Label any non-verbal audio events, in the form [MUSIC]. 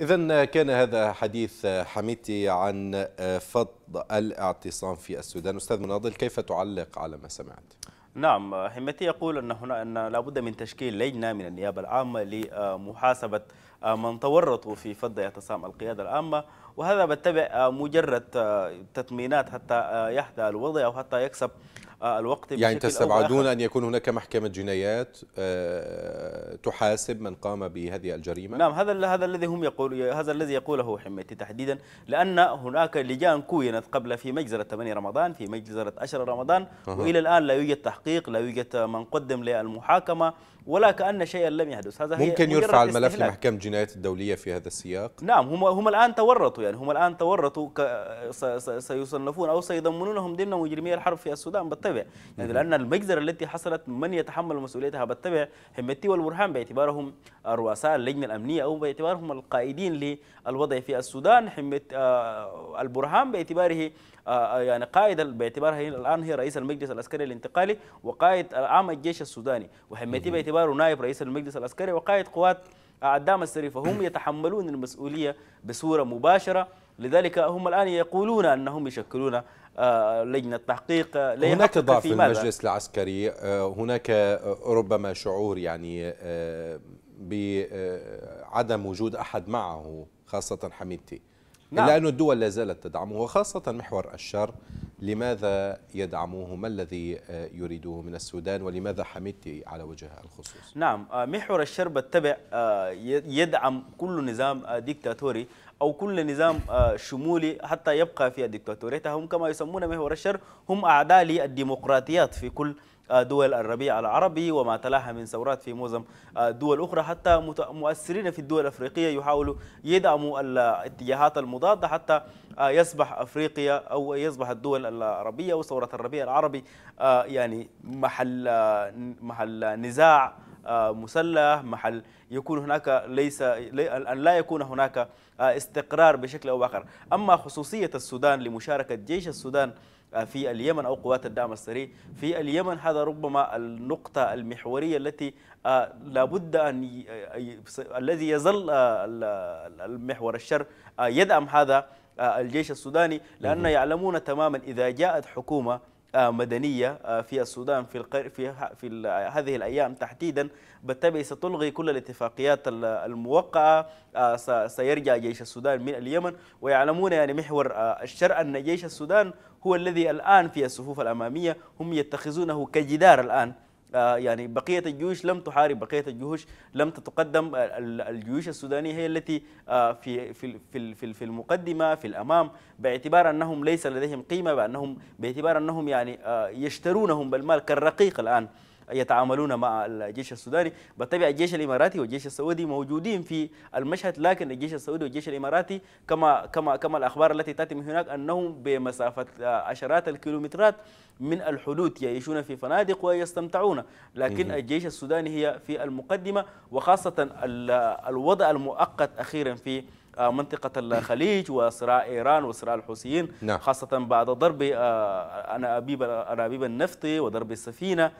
إذا كان هذا حديث حميتي عن فض الاعتصام في السودان أستاذ مناضل كيف تعلق على ما سمعت؟ نعم حميتي يقول أن هنا أن لابد من تشكيل لجنة من النيابة العامة لمحاسبة من تورطوا في فض اعتصام القيادة العامة وهذا بالتبع مجرد تطمينات حتى يحدى الوضع أو حتى يكسب الوقت يعني تستبعدون أن يكون هناك محكمة جنايات آه، تحاسب من قام بهذه الجريمة؟ نعم هذا هذا الذي هم يقول هذا الذي يقوله حميتي تحديدا لأن هناك لجان كونت قبل في مجزرة 8 رمضان في مجزرة 10 رمضان أه. وإلى الآن لا يوجد تحقيق لا يوجد من قدم للمحاكمة ولا كأن شيئا لم يحدث. هذا ممكن يرفع الملف لمحكمة الجنايات الدولية في هذا السياق؟ نعم هم هم الآن تورطوا يعني هم الآن تورطوا سيصنفون أو سيضمنونهم ضمن مجرمي الحرب في السودان. بالطبع يعني لأن المجزرة التي حصلت من يتحمل مسؤوليتها بالطبع همتي والبرهان باعتبارهم رؤساء اللجنة الأمنية أو باعتبارهم القائدين للوضع في السودان. حمت آه، البرهان باعتباره آه، يعني قائد باعتبارها الآن هي رئيس المجلس العسكري الانتقالي وقائد عام الجيش السوداني. وحميتي باعتباره نائب رئيس المجلس العسكري وقائد قوات الدعم السري. فهم [CLEARS THROAT] يتحملون المسؤولية بصورة مباشرة. لذلك هم الآن يقولون أنهم يشكلون آه، لجنة تحقيق هناك ضعف في المجلس العسكري آه، هناك ربما شعور يعني بعدم وجود أحد معه خاصة حميدتي. نعم. إلا أن الدول لا زالت تدعمه وخاصة محور الشر. لماذا يدعموه؟ ما الذي آه، يريدوه من السودان؟ ولماذا حميدتي على وجه الخصوص؟ نعم آه، محور الشر بالتبع آه، يدعم كل نظام ديكتاتوري أو كل نظام شمولي حتى يبقى في الديكتاتورية. هم كما يسمون محور الشر هم أعداء للديمقراطيات في كل دول الربيع العربي وما تلاها من ثورات في معظم دول أخرى. حتى مؤثرين في الدول الأفريقية يحاولوا يدعموا الاتجاهات المضادة حتى يصبح أفريقيا أو يصبح الدول العربية وثورة الربيع العربي يعني محل محل نزاع مسلح محل يكون هناك ليس أن لا يكون هناك استقرار بشكل أو بآخر. أما خصوصية السودان لمشاركة جيش السودان في اليمن أو قوات الدعم السريع. في اليمن هذا ربما النقطة المحورية التي آه، لابد أن الذي يظل آه، المحور الشر آه، يدعم هذا الجيش السوداني لأن يعلمون تماما إذا جاءت حكومة مدنية في السودان في في في هذه الأيام تحديدا بالتالي ستلغي كل الاتفاقيات الموقعة سيرجع جيش السودان من اليمن. ويعلمون يعني محور الشر أن جيش السودان هو الذي الآن في الصفوف الأمامية هم يتخذونه كجدار الآن. آه، يعني بقية الجيوش لم تحارب بقية الجيوش لم تتقدم الجيوش السودانية هي التي آه، في في في في المقدمة في الأمام باعتبار أنهم ليس لديهم قيمة بأنهم باعتبار أنهم يعني آه، يشترونهم بالمال كالرقيق الآن. يتعاملون مع الجيش السوداني. بالطبع الجيش الإماراتي والجيش السعودي موجودين في المشهد لكن الجيش السعودي والجيش الإماراتي كما كما كما الأخبار التي تأتي من هناك أنهم بمسافة عشرات الكيلومترات من الحدود يعيشون في فنادق ويستمتعون. لكن الجيش السوداني هي في المقدمة وخاصة الوضع المؤقت أخيرا في منطقة الخليج وصراع إيران وصراع الحوثيين نعم. خاصة بعد ضرب أنابيب النفط وضرب السفينة.